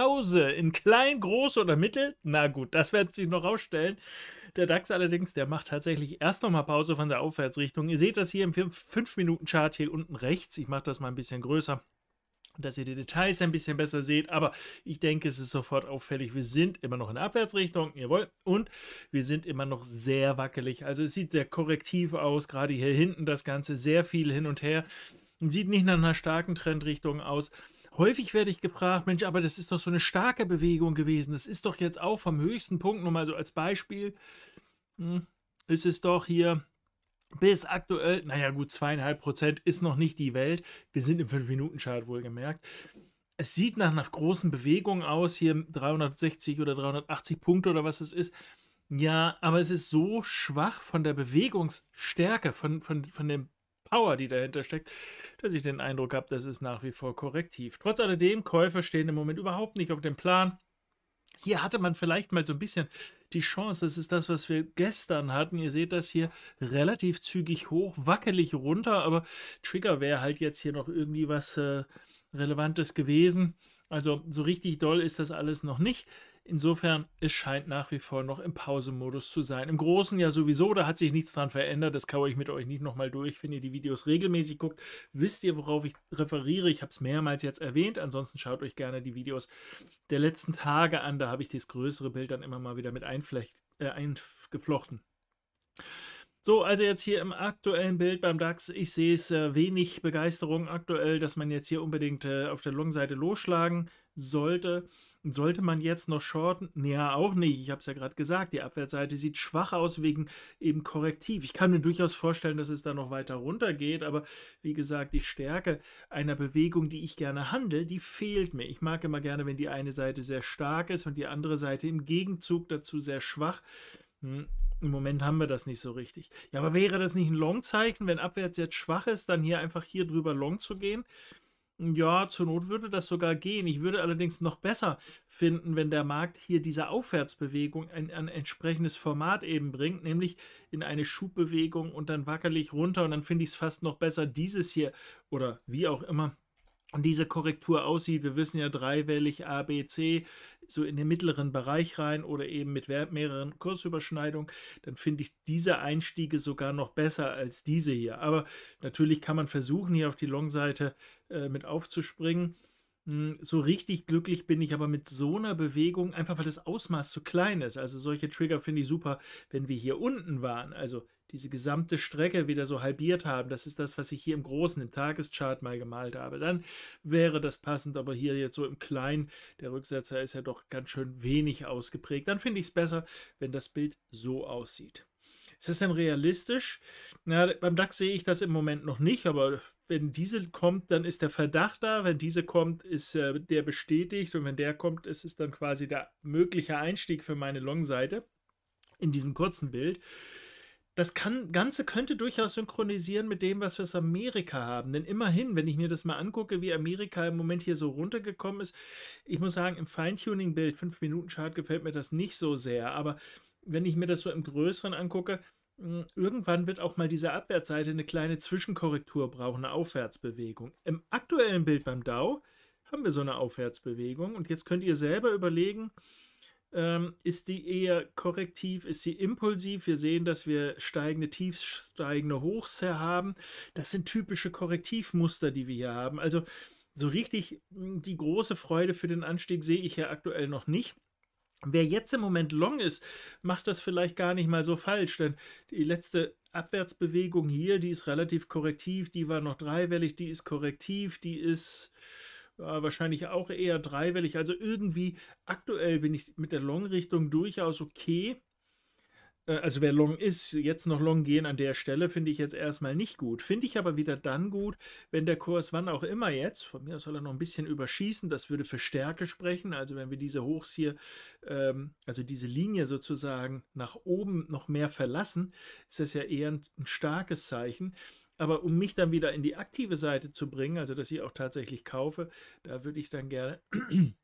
Pause in klein, groß oder mittel? Na gut, das wird sich noch rausstellen. Der DAX allerdings, der macht tatsächlich erst nochmal Pause von der Aufwärtsrichtung. Ihr seht das hier im 5-Minuten-Chart hier unten rechts. Ich mache das mal ein bisschen größer dass ihr die Details ein bisschen besser seht, aber ich denke, es ist sofort auffällig, wir sind immer noch in Abwärtsrichtung, jawohl, und wir sind immer noch sehr wackelig, also es sieht sehr korrektiv aus, gerade hier hinten das Ganze, sehr viel hin und her, sieht nicht nach einer starken Trendrichtung aus, Häufig werde ich gefragt, Mensch, aber das ist doch so eine starke Bewegung gewesen. Das ist doch jetzt auch vom höchsten Punkt, nur mal so als Beispiel, hm, ist es doch hier bis aktuell, naja gut, zweieinhalb Prozent ist noch nicht die Welt. Wir sind im 5-Minuten-Chart wohlgemerkt. Es sieht nach einer großen Bewegung aus, hier 360 oder 380 Punkte oder was es ist. Ja, aber es ist so schwach von der Bewegungsstärke, von, von, von dem Power, die dahinter steckt, dass ich den Eindruck habe, das ist nach wie vor korrektiv. Trotz alledem, Käufer stehen im Moment überhaupt nicht auf dem Plan. Hier hatte man vielleicht mal so ein bisschen die Chance, das ist das, was wir gestern hatten. Ihr seht das hier relativ zügig hoch, wackelig runter, aber Trigger wäre halt jetzt hier noch irgendwie was äh, Relevantes gewesen. Also so richtig doll ist das alles noch nicht. Insofern, es scheint nach wie vor noch im Pausemodus zu sein. Im Großen ja sowieso, da hat sich nichts dran verändert. Das kaue ich mit euch nicht nochmal durch. Wenn ihr die Videos regelmäßig guckt, wisst ihr, worauf ich referiere. Ich habe es mehrmals jetzt erwähnt. Ansonsten schaut euch gerne die Videos der letzten Tage an. Da habe ich das größere Bild dann immer mal wieder mit äh, eingeflochten. So, also jetzt hier im aktuellen Bild beim DAX, ich sehe es äh, wenig Begeisterung aktuell, dass man jetzt hier unbedingt äh, auf der Long-Seite losschlagen sollte. Sollte man jetzt noch shorten? Ja, auch nicht. Ich habe es ja gerade gesagt, die Abwärtsseite sieht schwach aus wegen eben Korrektiv. Ich kann mir durchaus vorstellen, dass es da noch weiter runter geht, aber wie gesagt, die Stärke einer Bewegung, die ich gerne handle, die fehlt mir. Ich mag immer gerne, wenn die eine Seite sehr stark ist und die andere Seite im Gegenzug dazu sehr schwach. Hm. Im Moment haben wir das nicht so richtig. Ja, aber wäre das nicht ein Long-Zeichen, wenn abwärts jetzt schwach ist, dann hier einfach hier drüber Long zu gehen? Ja, zur Not würde das sogar gehen. Ich würde allerdings noch besser finden, wenn der Markt hier diese Aufwärtsbewegung ein, ein entsprechendes Format eben bringt, nämlich in eine Schubbewegung und dann wackelig runter. Und dann finde ich es fast noch besser, dieses hier oder wie auch immer diese Korrektur aussieht. Wir wissen ja dreiwellig A, B, C, so in den mittleren Bereich rein oder eben mit mehreren Kursüberschneidungen, dann finde ich diese Einstiege sogar noch besser als diese hier. Aber natürlich kann man versuchen, hier auf die Long-Seite äh, mit aufzuspringen. Hm, so richtig glücklich bin ich aber mit so einer Bewegung, einfach weil das Ausmaß zu klein ist. Also solche Trigger finde ich super, wenn wir hier unten waren. Also diese gesamte Strecke wieder so halbiert haben. Das ist das, was ich hier im Großen, im Tageschart mal gemalt habe. Dann wäre das passend, aber hier jetzt so im Kleinen, der Rücksetzer ist ja doch ganz schön wenig ausgeprägt. Dann finde ich es besser, wenn das Bild so aussieht. Ist das denn realistisch? Na, beim DAX sehe ich das im Moment noch nicht, aber wenn diese kommt, dann ist der Verdacht da. Wenn diese kommt, ist äh, der bestätigt. Und wenn der kommt, ist es dann quasi der mögliche Einstieg für meine Long-Seite in diesem kurzen Bild das kann, Ganze könnte durchaus synchronisieren mit dem, was wir aus Amerika haben. Denn immerhin, wenn ich mir das mal angucke, wie Amerika im Moment hier so runtergekommen ist, ich muss sagen, im Feintuning-Bild, 5-Minuten-Chart, gefällt mir das nicht so sehr. Aber wenn ich mir das so im Größeren angucke, hm, irgendwann wird auch mal diese Abwärtsseite eine kleine Zwischenkorrektur brauchen, eine Aufwärtsbewegung. Im aktuellen Bild beim Dow haben wir so eine Aufwärtsbewegung. Und jetzt könnt ihr selber überlegen, ähm, ist die eher korrektiv? Ist sie impulsiv? Wir sehen, dass wir steigende Tiefs, steigende Hochs haben. Das sind typische Korrektivmuster, die wir hier haben. Also so richtig hm, die große Freude für den Anstieg sehe ich ja aktuell noch nicht. Wer jetzt im Moment long ist, macht das vielleicht gar nicht mal so falsch, denn die letzte Abwärtsbewegung hier, die ist relativ korrektiv, die war noch dreiwellig, die ist korrektiv, die ist ja, wahrscheinlich auch eher dreiwellig. Also irgendwie aktuell bin ich mit der Long-Richtung durchaus okay. Äh, also wer Long ist, jetzt noch Long gehen an der Stelle, finde ich jetzt erstmal nicht gut. Finde ich aber wieder dann gut, wenn der Kurs, wann auch immer jetzt, von mir soll er noch ein bisschen überschießen, das würde für Stärke sprechen. Also wenn wir diese Hochs hier, ähm, also diese Linie sozusagen nach oben noch mehr verlassen, ist das ja eher ein, ein starkes Zeichen. Aber um mich dann wieder in die aktive Seite zu bringen, also dass ich auch tatsächlich kaufe, da würde ich dann gerne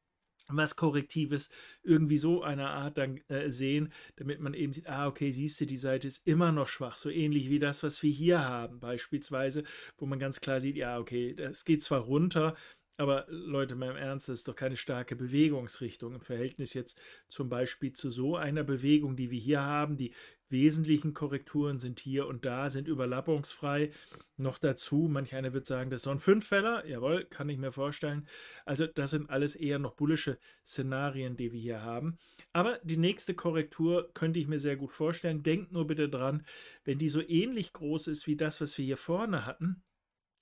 was Korrektives irgendwie so einer Art dann äh, sehen, damit man eben sieht, ah, okay, siehst du, die Seite ist immer noch schwach, so ähnlich wie das, was wir hier haben, beispielsweise, wo man ganz klar sieht, ja, okay, das geht zwar runter, Aber Leute, mal im Ernst, das ist doch keine starke Bewegungsrichtung im Verhältnis jetzt zum Beispiel zu so einer Bewegung, die wir hier haben. Die wesentlichen Korrekturen sind hier und da, sind überlappungsfrei. Noch dazu, manch einer wird sagen, das ist doch ein Fünffeller. Jawohl, kann ich mir vorstellen. Also das sind alles eher noch bullische Szenarien, die wir hier haben. Aber die nächste Korrektur könnte ich mir sehr gut vorstellen. Denkt nur bitte dran, wenn die so ähnlich groß ist wie das, was wir hier vorne hatten,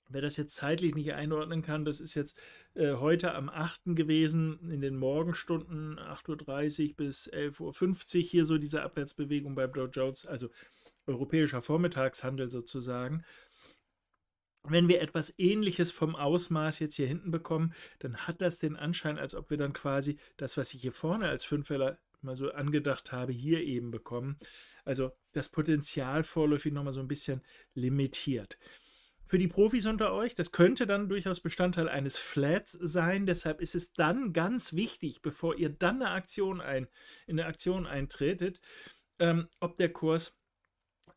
Wer das jetzt zeitlich nicht einordnen kann, das ist jetzt äh, heute am 8. gewesen, in den Morgenstunden 8.30 Uhr bis 11.50 Uhr hier so diese Abwärtsbewegung bei Dow Jones, also europäischer Vormittagshandel sozusagen. Wenn wir etwas ähnliches vom Ausmaß jetzt hier hinten bekommen, dann hat das den Anschein, als ob wir dann quasi das, was ich hier vorne als Fünffeller mal so angedacht habe, hier eben bekommen. Also das Potenzial vorläufig nochmal so ein bisschen limitiert für die Profis unter euch. Das könnte dann durchaus Bestandteil eines Flats sein. Deshalb ist es dann ganz wichtig, bevor ihr dann eine Aktion ein, in eine Aktion eintretet, ähm, ob der Kurs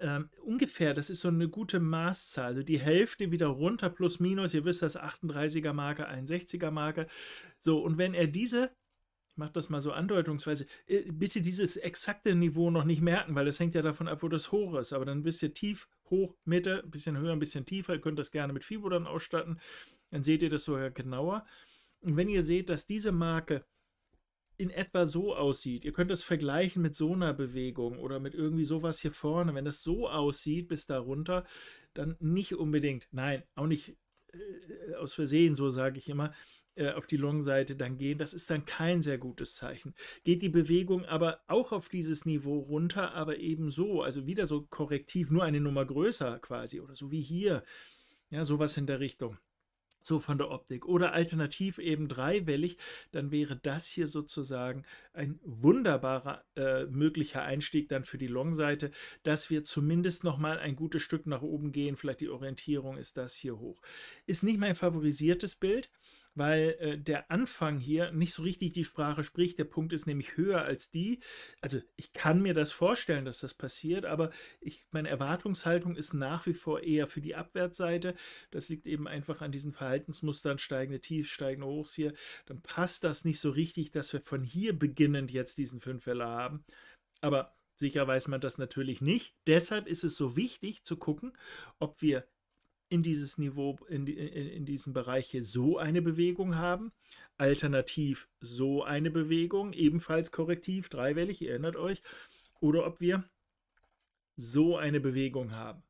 ähm, ungefähr, das ist so eine gute Maßzahl, also die Hälfte wieder runter plus minus, ihr wisst das 38er Marke, 61er Marke. So, und wenn er diese mache das mal so andeutungsweise, äh, bitte dieses exakte Niveau noch nicht merken, weil das hängt ja davon ab, wo das hoch ist. Aber dann wisst ihr tief, hoch, Mitte, ein bisschen höher, ein bisschen tiefer. Ihr könnt das gerne mit Fibo dann ausstatten. Dann seht ihr das sogar genauer. Und wenn ihr seht, dass diese Marke in etwa so aussieht, ihr könnt das vergleichen mit so einer Bewegung oder mit irgendwie sowas hier vorne, wenn das so aussieht bis darunter, dann nicht unbedingt, nein, auch nicht äh, aus Versehen, so sage ich immer, äh, auf die Long-Seite dann gehen, das ist dann kein sehr gutes Zeichen. Geht die Bewegung aber auch auf dieses Niveau runter, aber eben so, also wieder so korrektiv, nur eine Nummer größer quasi oder so wie hier, ja, sowas in der Richtung so von der Optik. Oder alternativ eben dreiwellig, dann wäre das hier sozusagen ein wunderbarer äh, möglicher Einstieg dann für die Long-Seite, dass wir zumindest nochmal ein gutes Stück nach oben gehen. Vielleicht die Orientierung ist das hier hoch. Ist nicht mein favorisiertes Bild weil äh, der Anfang hier nicht so richtig die Sprache spricht. Der Punkt ist nämlich höher als die. Also ich kann mir das vorstellen, dass das passiert, aber ich, meine Erwartungshaltung ist nach wie vor eher für die Abwärtsseite. Das liegt eben einfach an diesen Verhaltensmustern, steigende Tiefs, steigende Hochs hier. Dann passt das nicht so richtig, dass wir von hier beginnend jetzt diesen Fünffeller haben. Aber sicher weiß man das natürlich nicht. Deshalb ist es so wichtig zu gucken, ob wir in dieses Niveau, in, in, in diesem Bereich hier so eine Bewegung haben. Alternativ so eine Bewegung, ebenfalls korrektiv, dreiwellig, ihr erinnert euch. Oder ob wir so eine Bewegung haben.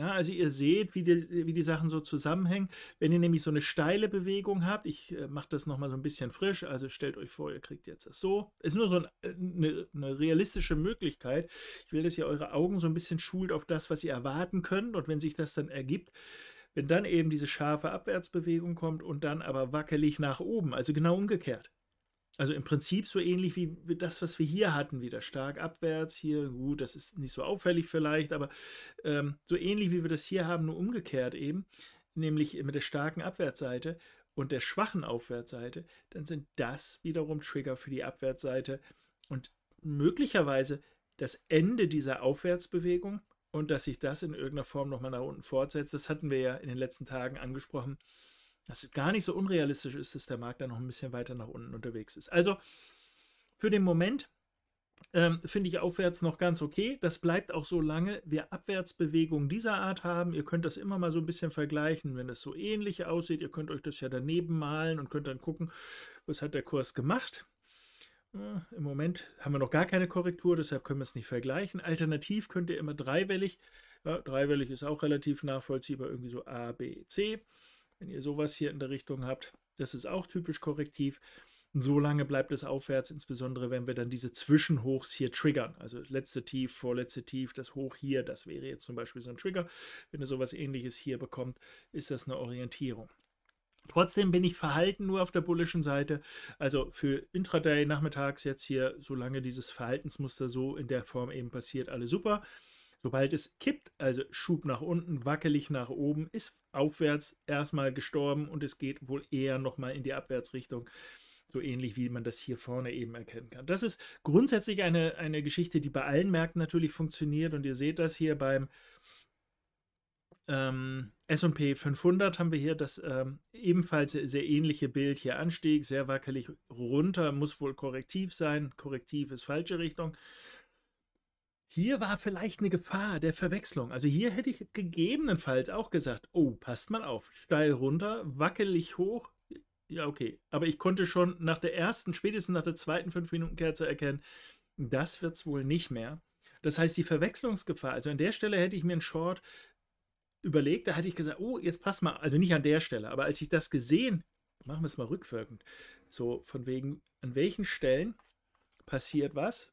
Ja, also ihr seht, wie die, wie die Sachen so zusammenhängen. Wenn ihr nämlich so eine steile Bewegung habt, ich äh, mache das nochmal so ein bisschen frisch, also stellt euch vor, ihr kriegt jetzt das so. Ist nur so ein, eine, eine, realistische Möglichkeit. Ich will, dass ihr eure Augen so ein bisschen schult auf das, was ihr erwarten könnt. Und wenn sich das dann ergibt, wenn dann eben diese scharfe Abwärtsbewegung kommt und dann aber wackelig nach oben, also genau umgekehrt. Also im Prinzip so ähnlich wie das, was wir hier hatten, wieder stark abwärts. Hier, gut, das ist nicht so auffällig vielleicht, aber ähm, so ähnlich wie wir das hier haben, nur umgekehrt eben, nämlich mit der starken Abwärtsseite und der schwachen Aufwärtsseite, dann sind das wiederum Trigger für die Abwärtsseite und möglicherweise das Ende dieser Aufwärtsbewegung und dass sich das in irgendeiner Form nochmal nach unten fortsetzt. Das hatten wir ja in den letzten Tagen angesprochen dass es gar nicht so unrealistisch ist, dass der Markt da noch ein bisschen weiter nach unten unterwegs ist. Also für den Moment ähm, finde ich aufwärts noch ganz okay. Das bleibt auch so lange wir Abwärtsbewegungen dieser Art haben. Ihr könnt das immer mal so ein bisschen vergleichen, wenn es so ähnlich aussieht. Ihr könnt euch das ja daneben malen und könnt dann gucken, was hat der Kurs gemacht. Ja, Im Moment haben wir noch gar keine Korrektur, deshalb können wir es nicht vergleichen. Alternativ könnt ihr immer dreiwellig, ja, dreiwellig ist auch relativ nachvollziehbar, irgendwie so A, B, C. Wenn ihr sowas hier in der Richtung habt, das ist auch typisch korrektiv. So lange bleibt es aufwärts, insbesondere wenn wir dann diese Zwischenhochs hier triggern. Also letzte Tief, vorletzte Tief, das Hoch hier, das wäre jetzt zum Beispiel so ein Trigger. Wenn ihr sowas ähnliches hier bekommt, ist das eine Orientierung. Trotzdem bin ich verhalten nur auf der bullischen Seite. Also für Intraday nachmittags jetzt hier, solange dieses Verhaltensmuster so in der Form eben passiert, alles super. Sobald es kippt, also Schub nach unten, wackelig nach oben, ist aufwärts erstmal gestorben und es geht wohl eher nochmal in die Abwärtsrichtung. So ähnlich wie man das hier vorne eben erkennen kann. Das ist grundsätzlich eine, eine Geschichte, die bei allen Märkten natürlich funktioniert und ihr seht das hier beim ähm, S&P 500 haben wir hier das ähm, ebenfalls sehr ähnliche Bild hier Anstieg, sehr wackelig runter, muss wohl korrektiv sein. Korrektiv ist falsche Richtung. Hier war vielleicht eine Gefahr der Verwechslung. Also hier hätte ich gegebenenfalls auch gesagt, oh, passt mal auf, steil runter, wackelig hoch. Ja, okay. Aber ich konnte schon nach der ersten, spätestens nach der zweiten 5-Minuten-Kerze erkennen, das wird es wohl nicht mehr. Das heißt, die Verwechslungsgefahr, also an der Stelle hätte ich mir einen Short überlegt, da hätte ich gesagt, oh, jetzt pass mal, also nicht an der Stelle, aber als ich das gesehen, machen wir es mal rückwirkend, so von wegen, an welchen Stellen passiert was,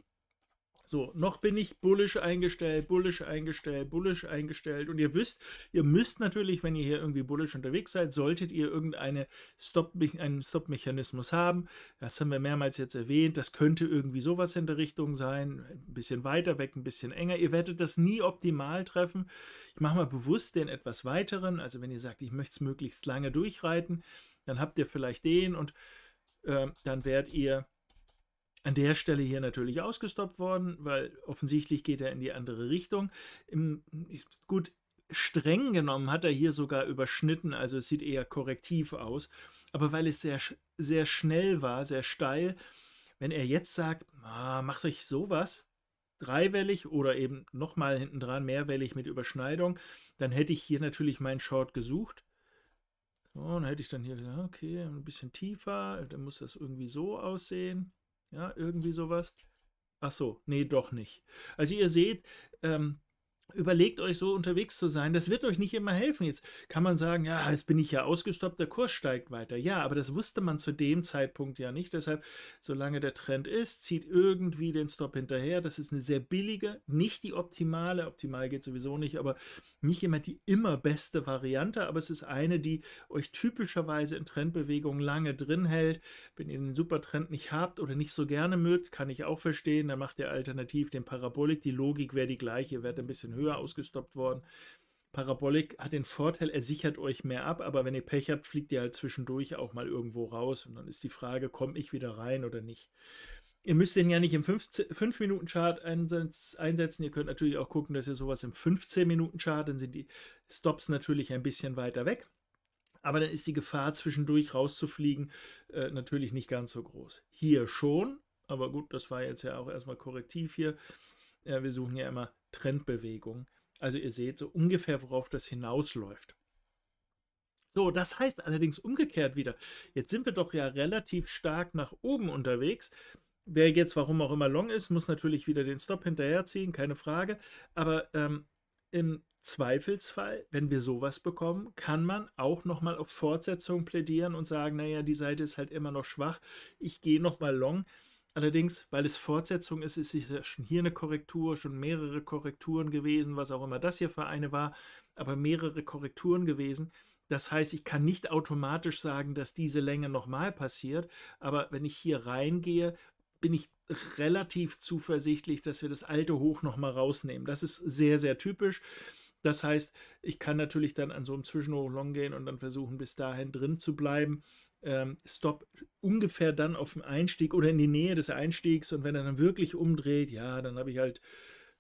so, noch bin ich bullisch eingestellt, bullisch eingestellt, bullisch eingestellt. Und ihr wisst, ihr müsst natürlich, wenn ihr hier irgendwie bullisch unterwegs seid, solltet ihr irgendeinen Stop, Stop-Mechanismus haben. Das haben wir mehrmals jetzt erwähnt. Das könnte irgendwie sowas in der Richtung sein. Ein bisschen weiter weg, ein bisschen enger. Ihr werdet das nie optimal treffen. Ich mache mal bewusst den etwas weiteren. Also wenn ihr sagt, ich möchte es möglichst lange durchreiten, dann habt ihr vielleicht den und äh, dann werdet ihr an der Stelle hier natürlich ausgestoppt worden, weil offensichtlich geht er in die andere Richtung. Im, gut, streng genommen hat er hier sogar überschnitten, also es sieht eher korrektiv aus. Aber weil es sehr, sehr schnell war, sehr steil, wenn er jetzt sagt, ah, macht euch sowas, dreiwellig oder eben nochmal hinten dran mehrwellig mit Überschneidung, dann hätte ich hier natürlich meinen Short gesucht. So, dann hätte ich dann hier gesagt, okay, ein bisschen tiefer, dann muss das irgendwie so aussehen. Ja, irgendwie sowas. Ach so, nee, doch nicht. Also ihr seht, ähm, Überlegt euch so unterwegs zu sein, das wird euch nicht immer helfen. Jetzt kann man sagen, ja, jetzt bin ich ja ausgestoppt, der Kurs steigt weiter. Ja, aber das wusste man zu dem Zeitpunkt ja nicht. Deshalb, solange der Trend ist, zieht irgendwie den Stop hinterher. Das ist eine sehr billige, nicht die optimale, optimal geht sowieso nicht, aber nicht immer die immer beste Variante, aber es ist eine, die euch typischerweise in Trendbewegungen lange drin hält. Wenn ihr den Supertrend nicht habt oder nicht so gerne mögt, kann ich auch verstehen, dann macht ihr alternativ den Parabolik. Die Logik wäre die gleiche, ihr werdet ein bisschen höher ausgestoppt worden. Parabolik hat den Vorteil, er sichert euch mehr ab, aber wenn ihr Pech habt, fliegt ihr halt zwischendurch auch mal irgendwo raus und dann ist die Frage, komme ich wieder rein oder nicht. Ihr müsst den ja nicht im 5-Minuten-Chart einsetzen. Ihr könnt natürlich auch gucken, dass ihr sowas im 15-Minuten-Chart, dann sind die Stops natürlich ein bisschen weiter weg. Aber dann ist die Gefahr, zwischendurch rauszufliegen, äh, natürlich nicht ganz so groß. Hier schon, aber gut, das war jetzt ja auch erstmal korrektiv hier. Ja, wir suchen ja immer Trendbewegung. Also ihr seht so ungefähr, worauf das hinausläuft. So, das heißt allerdings umgekehrt wieder, jetzt sind wir doch ja relativ stark nach oben unterwegs. Wer jetzt warum auch immer long ist, muss natürlich wieder den Stop hinterherziehen, keine Frage. Aber ähm, im Zweifelsfall, wenn wir sowas bekommen, kann man auch nochmal auf Fortsetzung plädieren und sagen, naja, die Seite ist halt immer noch schwach, ich gehe nochmal long. Allerdings, weil es Fortsetzung ist, ist ja schon hier eine Korrektur, schon mehrere Korrekturen gewesen, was auch immer das hier für eine war, aber mehrere Korrekturen gewesen. Das heißt, ich kann nicht automatisch sagen, dass diese Länge nochmal passiert, aber wenn ich hier reingehe, bin ich relativ zuversichtlich, dass wir das alte Hoch nochmal rausnehmen. Das ist sehr, sehr typisch. Das heißt, ich kann natürlich dann an so einem Zwischenhoch long gehen und dann versuchen, bis dahin drin zu bleiben ähm, Stop ungefähr dann auf dem Einstieg oder in die Nähe des Einstiegs und wenn er dann wirklich umdreht, ja, dann habe ich halt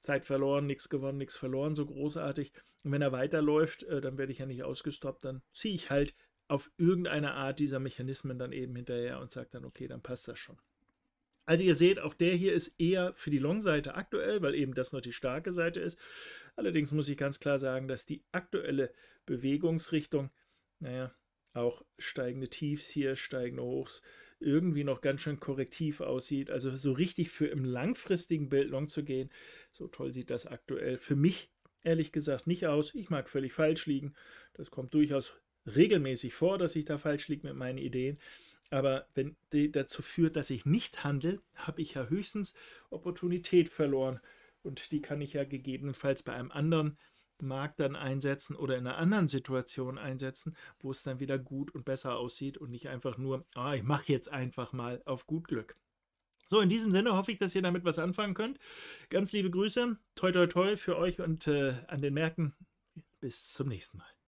Zeit verloren, nichts gewonnen, nichts verloren, so großartig. Und wenn er weiterläuft, äh, dann werde ich ja nicht ausgestoppt, dann ziehe ich halt auf irgendeine Art dieser Mechanismen dann eben hinterher und sage dann, okay, dann passt das schon. Also ihr seht, auch der hier ist eher für die Long-Seite aktuell, weil eben das noch die starke Seite ist. Allerdings muss ich ganz klar sagen, dass die aktuelle Bewegungsrichtung, naja, auch steigende Tiefs hier, steigende Hochs, irgendwie noch ganz schön korrektiv aussieht. Also so richtig für im langfristigen Bild long zu gehen, so toll sieht das aktuell für mich ehrlich gesagt nicht aus. Ich mag völlig falsch liegen. Das kommt durchaus regelmäßig vor, dass ich da falsch liege mit meinen Ideen. Aber wenn die dazu führt, dass ich nicht handle, habe ich ja höchstens Opportunität verloren. Und die kann ich ja gegebenenfalls bei einem anderen Markt dann einsetzen oder in einer anderen Situation einsetzen, wo es dann wieder gut und besser aussieht und nicht einfach nur, ah, ich mache jetzt einfach mal auf gut Glück. So, in diesem Sinne hoffe ich, dass ihr damit was anfangen könnt. Ganz liebe Grüße, toi toi toi für euch und äh, an den Märkten. Bis zum nächsten Mal.